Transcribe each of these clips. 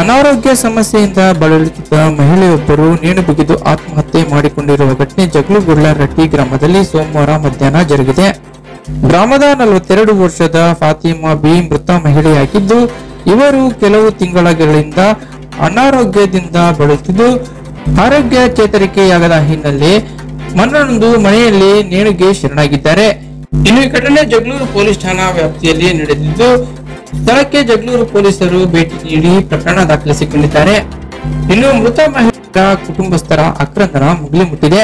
ಅನಾರೋಗ್ಯ ಸಮಸ್ಯೆಯಿಂದ ಬಳಲುತ್ತಿದ್ದ ಮಹಿಳೆಯೊಬ್ಬರು ನೇಣು ಬಿಗಿದು ಆತ್ಮಹತ್ಯೆ ಮಾಡಿಕೊಂಡಿರುವ ಘಟನೆ ಜಗಳೂಗುಳ್ಳರಟ್ಟಿ ಗ್ರಾಮದಲ್ಲಿ ಸೋಮವಾರ ಮಧ್ಯಾಹ್ನ ಜರುಗಿದೆ. ಗ್ರಾಮದ ನಲವತ್ತೆರಡು ವರ್ಷದ ಫಾತಿಮಾ ಬಿ ಮೃತ ಮಹಿಳೆಯಾಗಿದ್ದು, ಇವರು ಕೆಲವು ತಿಂಗಳಗಳಿಂದ ಅನಾರೋಗ್ಯದಿಂದ ಬಳಲುತ್ತಿದ್ದು, ಆರೋಗ್ಯ ಚೇತರಿಕೆಯಾಗದ ಹಿನ್ನೆಲೆ ಮನ್ನೊಂದು ಮನೆಯಲ್ಲಿ ನೇಣುಗೆ ಶರಣಾಗಿದ್ದಾರೆ. ಇನ್ನು ಈ ಘಟನೆ ಜಗಳೂರು ಪೊಲೀಸ್ ಠಾಣಾ ವ್ಯಾಪ್ತಿಯಲ್ಲಿ ನಡೆದಿದ್ದು ಸ್ಥಳಕ್ಕೆ ಜಗಳೂರು ಪೊಲೀಸರು ಭೇಟಿ ನೀಡಿ ಪ್ರಕರಣ ದಾಖಲಿಸಿಕೊಂಡಿದ್ದಾರೆ. ಇನ್ನು ಮೃತ ಮಹಿಳೆಯ ಕುಟುಂಬಸ್ಥರ ಆಕ್ರಂದನ ಮುಗಿಲು ಮುಟ್ಟಿದೆ.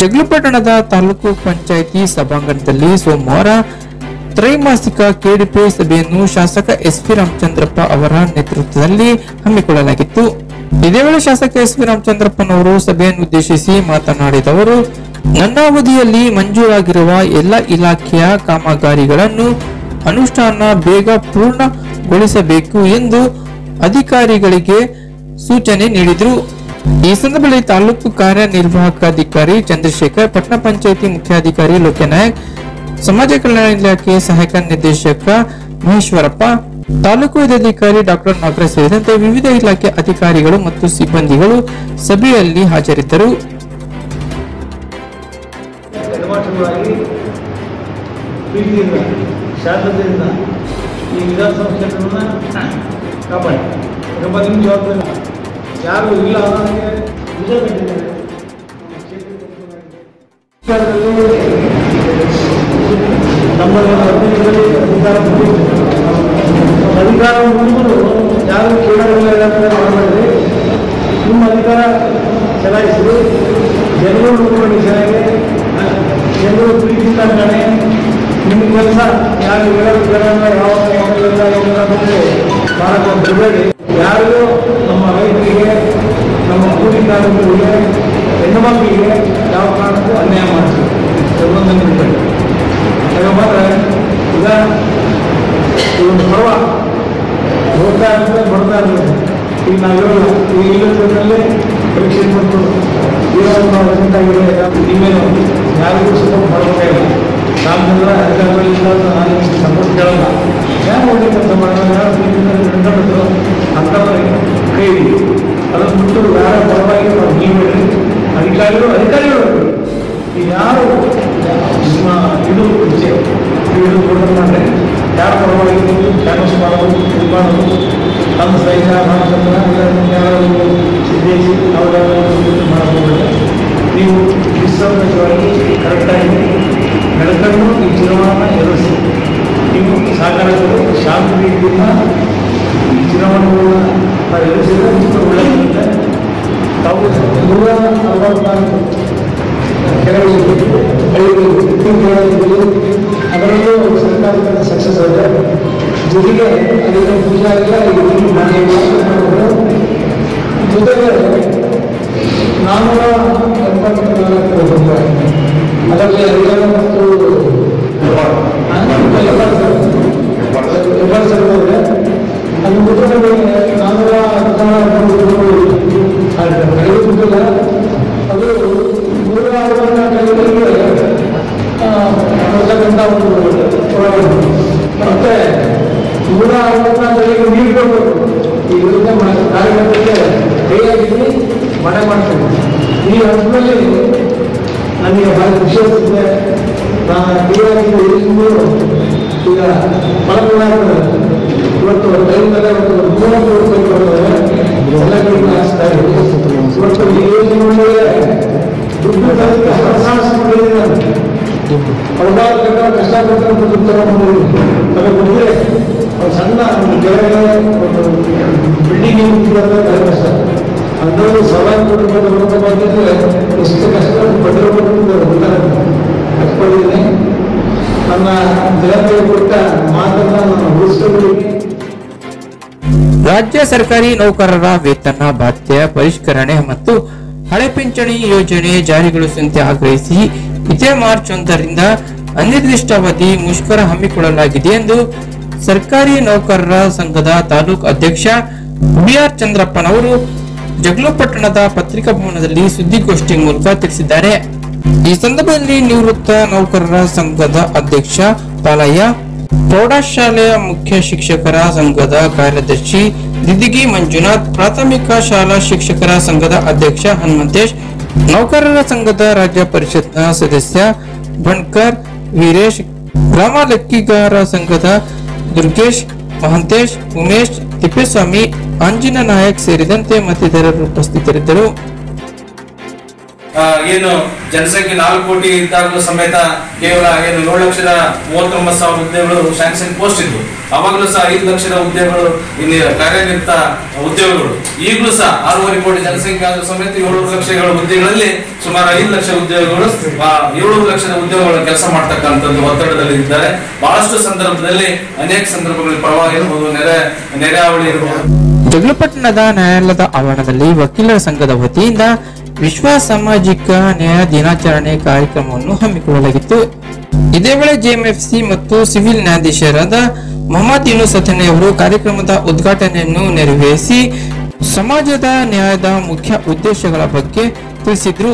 ಜಗಳಪಟ್ಟಣದ ತಾಲೂಕು ಪಂಚಾಯಿತಿ ಸಭಾಂಗಣದಲ್ಲಿ ಸೋಮವಾರ ತ್ರೈಮಾಸಿಕ ಕೆಡಿಪಿ ಸಭೆಯನ್ನು ಶಾಸಕ ಎಸ್ ಪಿ ರಾಮಚಂದ್ರಪ್ಪ ಅವರ ನೇತೃತ್ವದಲ್ಲಿ ಹಮ್ಮಿಕೊಳ್ಳಲಾಗಿತ್ತು. ಇದೇ ವೇಳೆ ಶಾಸಕ ಎಸ್ ಪಿ ರಾಮಚಂದ್ರಪ್ಪನವರು ಸಭೆಯನ್ನು ಉದ್ದೇಶಿಸಿ ಮಾತನಾಡಿದವರು, ನನ್ನ ಅವಧಿಯಲ್ಲಿ ಮಂಜೂರಾಗಿರುವ ಎಲ್ಲ ಇಲಾಖೆಯ ಕಾಮಗಾರಿಗಳನ್ನು ಅನುಷ್ಠಾನ ಬೇಗ ಪೂರ್ಣಗೊಳಿಸಬೇಕು ಎಂದು ಅಧಿಕಾರಿಗಳಿಗೆ ಸೂಚನೆ ನೀಡಿದರು. ಈ ಸಂದರ್ಭದಲ್ಲಿ ತಾಲೂಕು ಕಾರ್ಯನಿರ್ವಾಹಕ ಅಧಿಕಾರಿ ಚಂದ್ರಶೇಖರ್, ಪಟ್ಟಣ ಪಂಚಾಯಿತಿ ಮುಖ್ಯಾಧಿಕಾರಿ ಲೋಕನಾಯಕ್, ಸಮಾಜ ಕಲ್ಯಾಣ ಇಲಾಖೆ ಸಹಾಯಕ ನಿರ್ದೇಶಕ ಮಹೇಶ್ವರಪ್ಪ, ತಾಲೂಕು ವೈದ್ಯಾಧಿಕಾರಿ ಡಾಕ್ಟರ್ ನಾಗರ ಸೇರಿದಂತೆ ವಿವಿಧ ಇಲಾಖೆ ಅಧಿಕಾರಿಗಳು ಮತ್ತು ಸಿಬ್ಬಂದಿಗಳು ಸಭೆಯಲ್ಲಿ ಹಾಜರಿದ್ದರು. ಜವಾಬ್ದಾರಿ. ಯಾರು ಇಲ್ಲ ಅನ್ನೋದಕ್ಕೆ ನಿಜ ಹದಿನೈದರಲ್ಲಿ ಅಧಿಕಾರ ಮುಂದೂ ಯಾರು ಕೇಳಲಿಲ್ಲ ಹೇಳೋದಿಲ್ಲ ಮಾಡಬೇಡಿ. ನಿಮ್ಮ ಅಧಿಕಾರ ಚಲಾಯಿಸಿರಿ ಜನರು ನೋಡ್ಕೊಂಡು ಚೆನ್ನಾಗಿ ಜನರು ಪ್ರೀತಿಯಿಂದ ಕಾಣೆ. ನಿಮ್ಮ ಕೆಲಸ ಯಾರು ಹೇಳೋದು ಯಾವ ಮಾಡಕ್ಕೆ ಬಿಡಬೇಡಿ. ಯಾರಿಗೂ ನಮ್ಮ ರೈತರಿಗೆ, ನಮ್ಮ ಕೂಲಿ ಕಾರ್ಮಿಕರಿಗೆ ಹೆಣ್ಣು ಮಕ್ಕಳಿಗೆ ಯಾವ ಕಾರಣಕ್ಕೂ ಅನ್ಯಾಯ ಮಾಡ್ತೀವಿ ಒಂದೊಂದನ್ನು ಬಿಡಬೇಡಿ ಯಾಕಂದ್ರೆ ಈಗ ಒಂದು ಪರ್ವ ಹೋಗ್ತಾ ಇರ್ತದೆ, ಬರ್ತಾ ಇರ್ತದೆ. ಈಗ ನಾವು ಹೇಳೋಣ ಈಗ ಪರೀಕ್ಷೆ ಕೊಟ್ಟು ಜೀವನ ವಸಂತಾಗಿದೆ ನೀವೇನು ಯಾರಿಗೂ ಸ್ವಲ್ಪ ಮಾಡಬೇಕಾಗಿಲ್ಲ ರಾಮಚಂದ್ರ ಅಧಿಕಾರಿಗಳಿಂದ ನಾನು ಸಂತೋಷ ಕೇಳಲ್ಲ. ಯಾರು ಒಳ್ಳೆ ಕೆಲಸ ಯಾರು ಪ್ರೀತಿಯಿಂದ ನಡ್ಕೊಂಡಿದ್ರು ಅಂಥವ್ರಿಗೆ ಕೈ ಹಿಡಿ. ಅದನ್ನು ಬಿಟ್ಟು ಯಾರ ಪರವಾಗಿ ನಾವು ನೀವು ಹೇಳಿ ಅಧಿಕಾರಿಗಳು ಅಧಿಕಾರಿಗಳು ಹೇಳಿ. ಈಗ ಯಾರು ನಿಮ್ಮ ಇದು ಇಚ್ಛೆ ಇದು ಕೊಡೋದು ಮಾಡಿದ್ರೆ ಯಾರ ಪರವಾಗಿ ನೀವು ಕ್ಯಾನ್ವಸ್ ಮಾಡೋದು ಇದು ಮಾಡೋದು ನಮ್ಮ ಸೈನ್ಯ ರಾಮಚಂದ್ರ ಯಾರು ಸಿದ್ದೇಶಿ ಅವರೆಲ್ಲ ಮಾಡಬಹುದು ನೀವು ನಿಸ್ಸಂದೇಶವಾಗಿ ಕರೆಕ್ಟಾಗಿ ನಡ್ಕೊಂಡು ಈ ಚುನಾವಣೆ ಎದುರಿಸಿ ನೀವು ಸಹಕಾರಗಳು ಶಾಂತಿ ರೀತಿಯಿಂದ ತಾವು ನೂರ ಅರವತ್ನಾಲ್ಕು ಕೆಲವು ಹಳ್ಳಿಗಳು ತಿಂಗಳು ಅದರಲ್ಲೂ ಸರ್ಕಾರದಿಂದ ಸಕ್ಸಸ್ ಆಗಿದೆ ಜೊತೆಗೆ ಅದಕ್ಕೆ ಪೂಜಾ ಇಲ್ಲ ಈಗ ನೀವು ಮನೆ ಮಾಡ್ಕೊಂಡು ಜೊತೆಗೆ ನಾನ್ನೂರ ಎಪ್ಪತ್ನಾಲ್ಕು ರೂಪಾಯಿ ಅದರಲ್ಲಿ ಹರಿಯಾಣ ಮತ್ತು ಮತ್ತೆ ನೂರ ಅರವತ್ನಾಲ್ಕರಿಗೆ ನೀರು ಕೊಡಬೇಕು ಈ ಯೋಜನೆ ಕಾರ್ಯಕರ್ತರಿಗೆ ಕೈಯಾಗಿದ್ದು ಮನೆ ಮಾಡ್ತೀನಿ ಈ ಹಂತದಲ್ಲಿ ನನಗೆ ಬಹಳ ಖುಷಿ ನಾನು ಕೈಯಾಗಿದ್ದು ಈಗ ಮಲಕುಳಾಗ ಇವತ್ತು ಸರ್ಕಾರಿ ನೌಕರರ ವೇತನ ಭತ್ಯೆ ಪರಿಷ್ಕರಣೆ ಮತ್ತು ಹಳೆ ಪಿಂಚಣಿ ಯೋಜನೆ ಜಾರಿಗೊಳಿಸುವಂತೆ ಆಗ್ರಹಿಸಿ ಇದೇ ಮಾರ್ಚ್ ಒಂದರಿಂದ ಅನಿರ್ದಿಷ್ಟಾವಧಿ ಮುಷ್ಕರ ಹಮ್ಮಿಕೊಳ್ಳಲಾಗಿದೆ ಎಂದು ಸರ್ಕಾರಿ ನೌಕರರ ಸಂಘದ ತಾಲೂಕು ಅಧ್ಯಕ್ಷ ಬಿಆರ್ ಚಂದ್ರಪ್ಪನವರು ಜಗಳೂರು ಪಟ್ಟಣದ ಪತ್ರಿಕಾ ಭವನದಲ್ಲಿ ಸುದ್ದಿಗೋಷ್ಠಿ ಮೂಲಕ ತಿಳಿಸಿದ್ದಾರೆ. ಈ ಸಂದರ್ಭದಲ್ಲಿ ನಿವೃತ್ತ ನೌಕರರ ಸಂಘದ ಅಧ್ಯಕ್ಷ ಪಾಲಯ್ಯ ಪ್ರೌಢಶಾಲೆಯ ಮುಖ್ಯ ಶಿಕ್ಷಕರ ಸಂಘದ ಕಾರ್ಯದರ್ಶಿ ದಿದಿಗಿ ಮಂಜುನಾಥ್, ಪ್ರಾಥಮಿಕ ಶಾಲಾ ಶಿಕ್ಷಕರ ಸಂಘದ ಅಧ್ಯಕ್ಷ ಹನುಮಂತೇಶ್, ನೌಕರರ ಸಂಘದ ರಾಜ್ಯ ಪರಿಷತ್ನ ಸದಸ್ಯ ಬಣ್ಕರ್, ವೀರೇಶ್ ಗ್ರಾಮ ಲೆಕ್ಕಿಗಾರ ಸಂಘದ ದುರ್ಗೇಶ್, ಮಹಂತೇಶ್, ಉಮೇಶ್, ತಿಪ್ಪೇಸ್ವಾಮಿ ಅಂಜಿನ ನಾಯಕ್ ಸೇರಿದಂತೆ ಮತ್ತಿತರರು ಉಪಸ್ಥಿತರಿದ್ದರು. ಏನು ಜನಸಂಖ್ಯೆ ನಾಲ್ಕು ಕೋಟಿ ಇದ್ದಾಗಲೂ ಸಮೇತ ಕೇವಲ ಏನು ಏಳು ಲಕ್ಷದ ಮೂವತ್ತೊಂಬತ್ತು ಸಾವಿರ ಹುದ್ದೆಗಳು ಸ್ಯಾಂಕ್ಷನ್ ಪೋಸ್ಟ್ ಇದ್ವು. ಅವಾಗಲೂ ಸಹ ಐದು ಲಕ್ಷದ ಹುದ್ದೆಗಳು ಇಲ್ಲಿ ಕಾರ್ಯನಿರತ ಉದ್ಯೋಗಗಳು. ಈಗಲೂ ಸಹ ಆರೂವರೆ ಕೋಟಿ ಜನಸಂಖ್ಯೆ ಆದ ಸಮೇತ ಏಳು ಲಕ್ಷಗಳ ಹುದ್ದೆಗಳಲ್ಲಿ ಸುಮಾರು ಐದು ಲಕ್ಷ ಉದ್ಯೋಗಗಳು ಏಳು ಲಕ್ಷದ ಉದ್ಯೋಗಗಳು ಕೆಲಸ ಮಾಡ್ತಕ್ಕಂಥದ್ದು ಒತ್ತಡದಲ್ಲಿ ಇದ್ದಾರೆ. ಬಹಳಷ್ಟು ಸಂದರ್ಭದಲ್ಲಿ ಅನೇಕ ಸಂದರ್ಭಗಳಲ್ಲಿ ಪ್ರವಾಹ ಇರಬಹುದು ನೆರೆ ನೆರೆಹಾವಳಿ ಇರಬಹುದು ಜಗಳಪಟ್ಟಣದ ನ್ಯಾಯಾಲಯದ ಆವರಣದಲ್ಲಿ ವಕೀಲರ ಸಂಘದ ವತಿಯಿಂದ ವಿಶ್ವ ಸಾಮಾಜಿಕ ನ್ಯಾಯ ದಿನಾಚರಣೆ ಕಾರ್ಯಕ್ರಮವನ್ನು ಹಮ್ಮಿಕೊಳ್ಳಲಾಗಿತ್ತು. ಇದೇ ವೇಳೆ ಜೆಎಂಎಫ್ಸಿ ಮತ್ತು ಸಿವಿಲ್ ನ್ಯಾಯಾಧೀಶರಾದ ಮೊಹಮ್ಮದ್ ಯೂನುಸ್ ಅಥಣೆ ಅವರು ಕಾರ್ಯಕ್ರಮದ ಉದ್ಘಾಟನೆಯನ್ನು ನೆರವೇರಿಸಿ ಸಮಾಜದ ನ್ಯಾಯದ ಮುಖ್ಯ ಉದ್ದೇಶಗಳ ಬಗ್ಗೆ ತಿಳಿಸಿದ್ರು.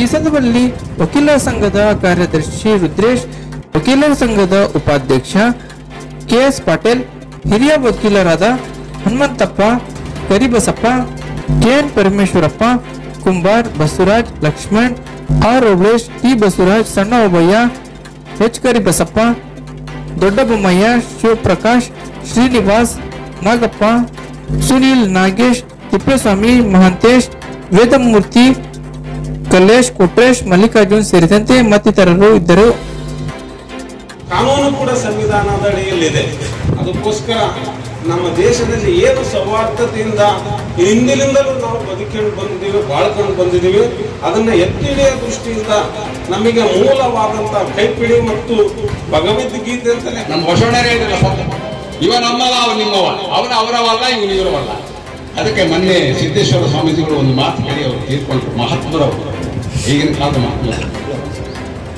ಈ ಸಂದರ್ಭದಲ್ಲಿ ವಕೀಲರ ಸಂಘದ ಕಾರ್ಯದರ್ಶಿ ರುದ್ರೇಶ್ ವಕೀಲರ ಸಂಘದ ಉಪಾಧ್ಯಕ್ಷ ಕೆಎಸ್ ಪಾಟೀಲ್, ಹಿರಿಯ ವಕೀಲರಾದ Hanumanthappa, Karibasappa KN Parameshwarappa Kumbar Basavaraj Lakshman R Obalesh T Basavaraj Sanna Obayya H Karibasappa ದೊಡ್ಡ ಬೊಮ್ಮಯ್ಯ ಶಿವಪ್ರಕಾಶ್ ಶ್ರೀನಿವಾಸ್ ನಾಗಪ್ಪ ಸುನೀಲ್ ನಾಗೇಶ್ ತಿಪ್ಪೇಸ್ವಾಮಿ ಮಹಾಂತೇಶ್ ವೇದಮೂರ್ತಿ ಕಲ್ಲೇಶ್ ಕೊಟ್ರೇಶ್ ಮಲ್ಲಿಕಾರ್ಜುನ್ ಸೇರಿದಂತೆ ಮತ್ತಿತರರು ಇದ್ದರು ಕಾನೂನು ಕೂಡ ಸಂವಿಧಾನದ ಅಡಿಯಲ್ಲಿದೆ ಅದಕ್ಕೋಸ್ಕರ ನಮ್ಮ ದೇಶದಲ್ಲಿ ಏನು ಸೌಹಾರ್ದತೆಯಿಂದ ಹಿಂದಿನಿಂದಲೂ ನಾವು ಬದುಕೊಂಡು ಬಂದಿದ್ದೀವಿ ಬಾಳ್ಕೊಂಡು ಬಂದಿದ್ದೀವಿ ಅದನ್ನ ಎತ್ತಿಳಿಯ ದೃಷ್ಟಿಯಿಂದ ನಮಗೆ ಮೂಲವಾದಂತ ಕೈಪಿಡಿ ಮತ್ತು ಭಗವದ್ಗೀತೆ ಅಂತಲೇ ನಮ್ಮ ಬಸವಣ್ಣರೇ ಇವ ನಮ್ಮಲ್ಲ ಅವ ನಿಮ್ಮವ ಅವನ ಅವರವಲ್ಲ ಇವ್ ಇವರವಲ್ಲ. ಅದಕ್ಕೆ ಮೊನ್ನೆ ಸಿದ್ದೇಶ್ವರ ಸ್ವಾಮೀಜಿಗಳು ಒಂದು ಮಾತು ಕೇಳಿ ಅವರು ತೀರ್ಕೊಂಡ್ರು ಮಹಾತ್ಮರವರು ಈಗಿನ ಕಾಲದ ಮಹತ್ವ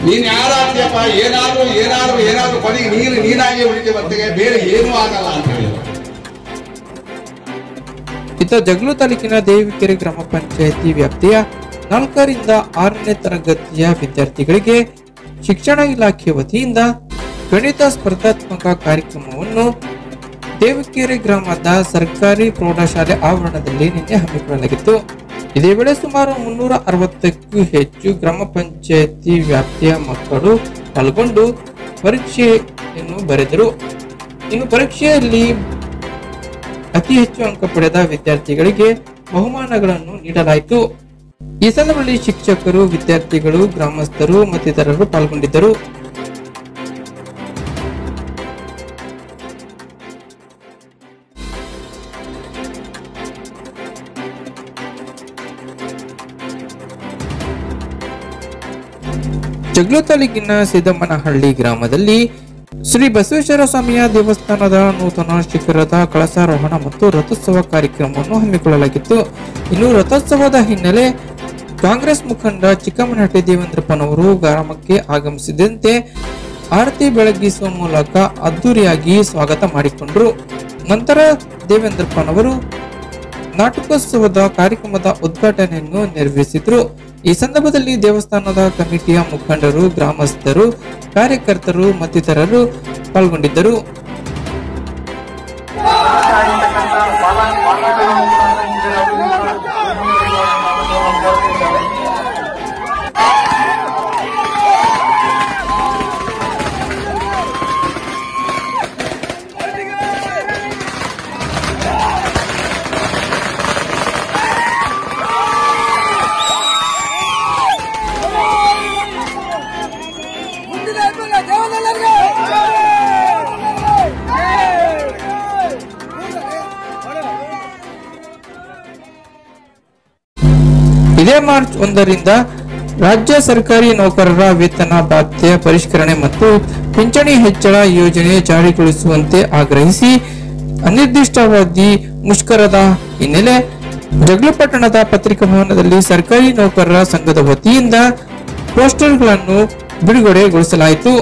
ನೀನ್ ಯಾರಾದ್ಯಪ್ಪ, ಏನಾದ್ರೂ ಏನಾದ್ರೂ ಏನಾದ್ರೂ ಕೊನೆಗೆ ನೀನು ನೀನಾಗಿ ಉಳಿತೀವಿ ಬೇರೆ ಏನೂ ಆಗಲ್ಲ ಅಂತ ಹೇಳಿದ್ರು ಇತ್ತ ಜಗಳೂರು ತಾಲೂಕಿನ ದೇವಿಕೆರೆ ಗ್ರಾಮ ಪಂಚಾಯತಿ ವ್ಯಾಪ್ತಿಯ ನಾಲ್ಕರಿಂದ ಆರನೇ ತರಗತಿಯ ವಿದ್ಯಾರ್ಥಿಗಳಿಗೆ ಶಿಕ್ಷಣ ಇಲಾಖೆ ವತಿಯಿಂದ ಗಣಿತ ಸ್ಪರ್ಧಾತ್ಮಕ ಕಾರ್ಯಕ್ರಮವನ್ನು ದೇವಿಕೆರೆ ಗ್ರಾಮದ ಸರ್ಕಾರಿ ಪ್ರೌಢಶಾಲೆ ಆವರಣದಲ್ಲಿ ನಿನ್ನೆ ಹಮ್ಮಿಕೊಳ್ಳಲಾಗಿತ್ತು. ಇದೇ ವೇಳೆ ಸುಮಾರು ಮುನ್ನೂರ ಅರವತ್ತಕ್ಕೂ ಹೆಚ್ಚು ಗ್ರಾಮ ಪಂಚಾಯತಿ ವ್ಯಾಪ್ತಿಯ ಮಕ್ಕಳು ಪಾಲ್ಗೊಂಡು ಪರೀಕ್ಷೆಯನ್ನು ಬರೆದರು. ಇನ್ನು ಪರೀಕ್ಷೆಯಲ್ಲಿ ಅತಿ ಹೆಚ್ಚು ಅಂಕ ಪಡೆದ ವಿದ್ಯಾರ್ಥಿಗಳಿಗೆ ಬಹುಮಾನಗಳನ್ನು ನೀಡಲಾಯಿತು. ಈ ಸಂದರ್ಭದಲ್ಲಿ ಶಿಕ್ಷಕರು, ವಿದ್ಯಾರ್ಥಿಗಳು, ಗ್ರಾಮಸ್ಥರು ಮತ್ತಿತರರು ಪಾಲ್ಗೊಂಡಿದ್ದರು. ಜಗ್ಲು ತಾಲೂಕಿನ ಸಿದ್ದಮ್ಮನಹಳ್ಳಿ ಗ್ರಾಮದಲ್ಲಿ ಶ್ರೀ ಬಸವೇಶ್ವರ ಸ್ವಾಮಿಯ ದೇವಸ್ಥಾನದ ನೂತನ ಶಿಖರದ ಕಳಸಾರೋಹಣ ಮತ್ತು ರಥೋತ್ಸವ ಕಾರ್ಯಕ್ರಮವನ್ನು ಹಮ್ಮಿಕೊಳ್ಳಲಾಗಿತ್ತು. ಇನ್ನು ರಥೋತ್ಸವದ ಹಿನ್ನೆಲೆ ಕಾಂಗ್ರೆಸ್ ಮುಖಂಡ ಚಿಕ್ಕಮನಹಟ್ಟಿ ದೇವೇಂದ್ರಪ್ಪನವರು ಗ್ರಾಮಕ್ಕೆ ಆಗಮಿಸಿದಂತೆ ಆರತಿ ಬೆಳಗಿಸುವ ಮೂಲಕ ಅದ್ದೂರಿಯಾಗಿ ಸ್ವಾಗತ ಮಾಡಿಕೊಂಡರು. ನಂತರ ದೇವೇಂದ್ರಪ್ಪನವರು ನಾಟಕೋತ್ಸವದ ಕಾರ್ಯಕ್ರಮದ ಉದ್ಘಾಟನೆಯನ್ನು ನೆರವೇರಿಸಿದ್ರು ಈ ಸಂದರ್ಭದಲ್ಲಿ ದೇವಸ್ಥಾನದ ಕಮಿಟಿಯ ಮುಖಂಡರು ಗ್ರಾಮಸ್ಥರು ಕಾರ್ಯಕರ್ತರು ಮತ್ತಿತರರು ಪಾಲ್ಗೊಂಡಿದ್ದರು. ಇದೇ ಮಾರ್ಚ್ ಒಂದರಿಂದ ರಾಜ್ಯ ಸರ್ಕಾರಿ ನೌಕರರ ವೇತನ ಭತ್ಯೆ ಪರಿಷ್ಕರಣೆ ಮತ್ತು ಪಿಂಚಣಿ ಹೆಚ್ಚಳ ಯೋಜನೆ ಜಾರಿಗೊಳಿಸುವಂತೆ ಆಗ್ರಹಿಸಿ ಅನಿರ್ದಿಷ್ಟಾವಧಿ ಮುಷ್ಕರದ ಹಿನ್ನೆಲೆ ಜಗಳಪಟ್ಟಣದ ಪತ್ರಿಕಾ ಭವನದಲ್ಲಿ ಸರ್ಕಾರಿ ನೌಕರರ ಸಂಘದ ವತಿಯಿಂದ ಪೋಸ್ಟರ್ಗಳನ್ನು ಬಿಡುಗಡೆಗೊಳಿಸಲಾಯಿತು.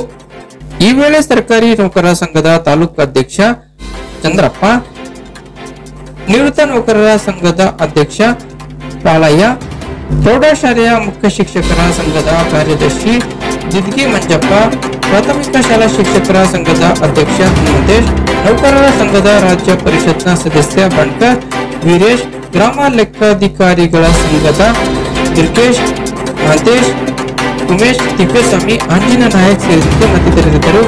ಈ ವೇಳೆ ಸರ್ಕಾರಿ ನೌಕರರ ಸಂಘದ ತಾಲೂಕು ಅಧ್ಯಕ್ಷ ಚಂದ್ರಪ್ಪ, ನಿವೃತ್ತ ನೌಕರರ ಸಂಘದ ಅಧ್ಯಕ್ಷ ಪಾಲಯ್ಯ ಪ್ರೌಢಶಾಲೆಯ ಮುಖ್ಯ ಶಿಕ್ಷಕರ ಸಂಘದ ಕಾರ್ಯದರ್ಶಿ ಜಿದ್ಗಿ ಮಂಜಪ್ಪ, ಪ್ರಾಥಮಿಕ ಶಾಲಾ ಶಿಕ್ಷಕರ ಸಂಘದ ಅಧ್ಯಕ್ಷ ಹನುಮಂತೇಶ್ ನೌಕರರ ಸಂಘದ ರಾಜ್ಯ ಪರಿಷತ್ನ ಸದಸ್ಯ ಬಣ್ಕರ್, ವೀರೇಶ್ ಗ್ರಾಮ ಲೆಕ್ಕಾಧಿಕಾರಿಗಳ ಸಂಘದ ದುರ್ಗೇಶ್, ಮಹಂತೇಶ್, ಉಮೇಶ್ ತಿಪ್ಪೇಸ್ವಾಮಿ ಅಂಜಿನ ನಾಯಕ್ ಸೇರಿದಂತೆ ಮತ್ತಿತರರಿದ್ದರು.